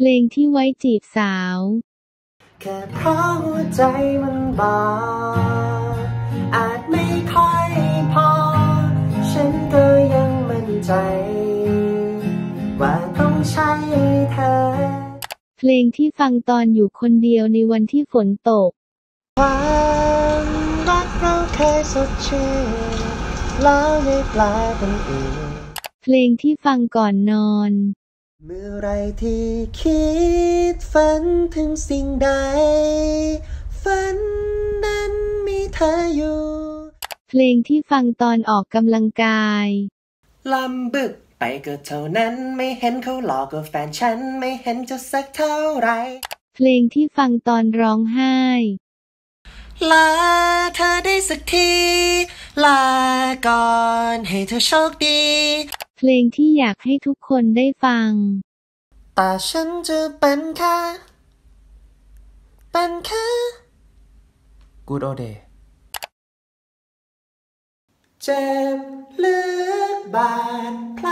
เพลงที่ไว้จีบสาว แค่เพราะหัวใจมันบอกอาจไม่ค่อยพอ ฉันก็ยังมั่นใจ ว่าต้องใช่เธอ เพลงที่ฟังตอนอยู่คนเดียวในวันที่ฝนตก ความรักเราเคยสดชื่นแล้วได้กลายเป็นอื่น เพลงที่ฟังก่อนนอน เมื่อไรที่คิดฝันถึงสิ่งใด ฝันนั้นมีเธออยู่ เพลงที่ฟังตอนออกกำลังกายลำบึกไปก็เท่านั้นไม่เห็นเขาหลอกกับแฟนฉันไม่เห็นจะสักเท่าไหรเพลงที่ฟังตอนร้องไห้ ลาเธอได้สักที ลาก่อนให้เธอโชคดี เพลงที่อยากให้ทุกคนได้ฟัง แต่ฉันจะเป็นแค่เป็นแค่ Good old day เจ็บลึกบาดแผล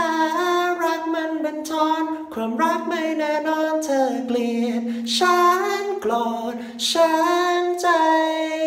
รักมันบันทอนความรักไม่แน่นอนเธอเกลียด ฉันโกรธ ฉันใจยัง